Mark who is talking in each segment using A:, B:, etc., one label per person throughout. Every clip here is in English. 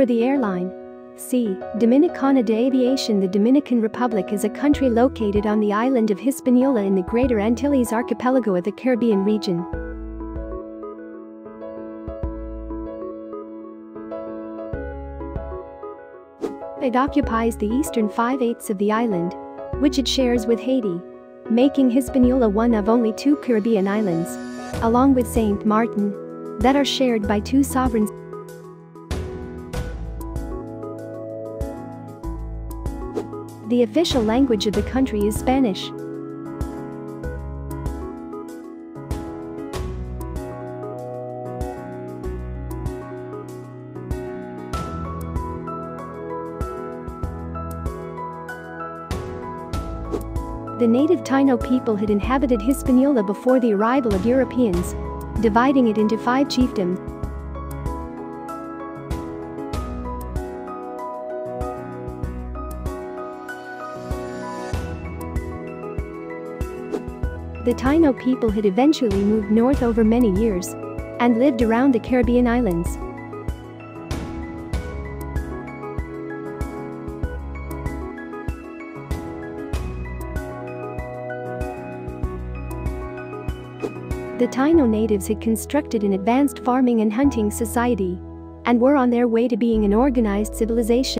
A: for the airline. C. Dominicana de Aviacion The Dominican Republic is a country located on the island of Hispaniola in the Greater Antilles archipelago of the Caribbean region. It occupies the eastern five-eighths of the island, which it shares with Haiti, making Hispaniola one of only two Caribbean islands, along with Saint Martin, that are shared by two sovereigns. The official language of the country is Spanish. The native Taino people had inhabited Hispaniola before the arrival of Europeans, dividing it into five chiefdoms. The Taino people had eventually moved north over many years and lived around the Caribbean islands. The Taino natives had constructed an advanced farming and hunting society and were on their way to being an organized civilization.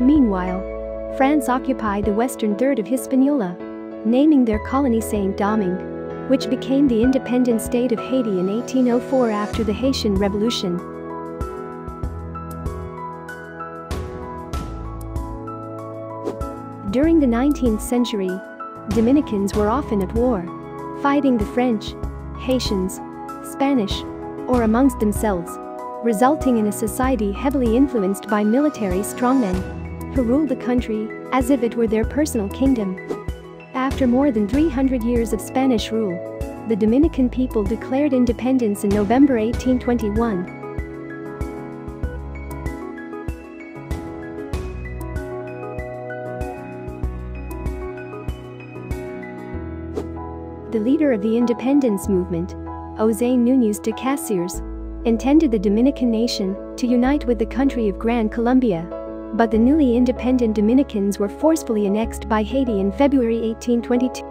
A: Meanwhile, France occupied the western third of Hispaniola, naming their colony Saint-Domingue, which became the independent state of Haiti in 1804 after the Haitian Revolution. During the 19th century, Dominicans were often at war, fighting the French, Haitians, Spanish, or amongst themselves, resulting in a society heavily influenced by military strongmen who ruled the country as if it were their personal kingdom. After more than 300 years of Spanish rule, the Dominican people declared independence in November 1821. The leader of the independence movement, José Núñez de Caceres, intended the Dominican nation to unite with the country of Gran Colombia but the newly independent Dominicans were forcefully annexed by Haiti in February 1822.